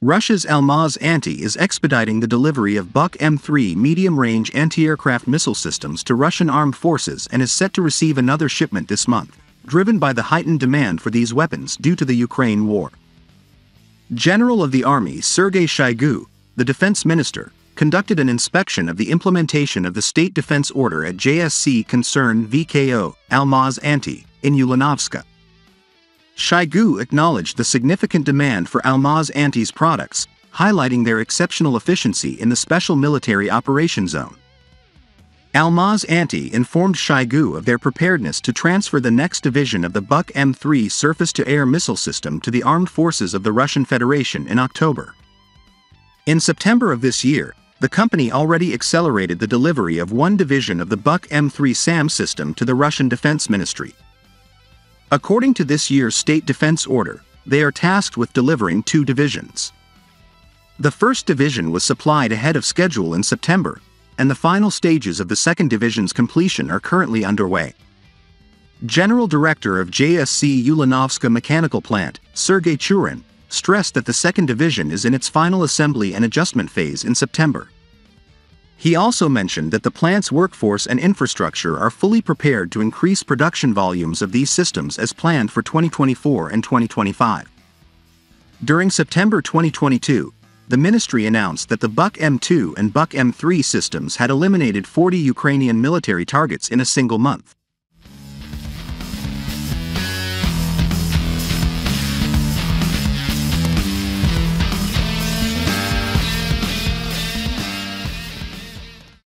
Russia's Almaz-Antey is expediting the delivery of Buk M3 medium range anti aircraft missile systems to Russian armed forces and is set to receive another shipment this month, driven by the heightened demand for these weapons due to the Ukraine war. General of the Army Sergei Shoigu, the defense minister, conducted an inspection of the implementation of the State Defense Order at JSC Concern VKO, Almaz-Antey, in Ulyanovsk. Shoigu acknowledged the significant demand for Almaz-Antey's products, highlighting their exceptional efficiency in the Special Military Operation Zone. Almaz-Antey informed Shoigu of their preparedness to transfer the next division of the Buk M3 surface-to-air missile system to the armed forces of the Russian Federation in October. In September of this year, the company already accelerated the delivery of one division of the Buk M3 SAM system to the Russian Defense Ministry. According to this year's State Defense Order, they are tasked with delivering two divisions. The first division was supplied ahead of schedule in September, and the final stages of the second division's completion are currently underway. General Director of JSC Ulyanovsk Mechanical Plant, Sergei Churin, stressed that the second division is in its final assembly and adjustment phase in September. He also mentioned that the plant's workforce and infrastructure are fully prepared to increase production volumes of these systems as planned for 2024 and 2025. During September 2022, the ministry announced that the Buk M2 and Buk M3 systems had eliminated 40 Ukrainian military targets in a single month.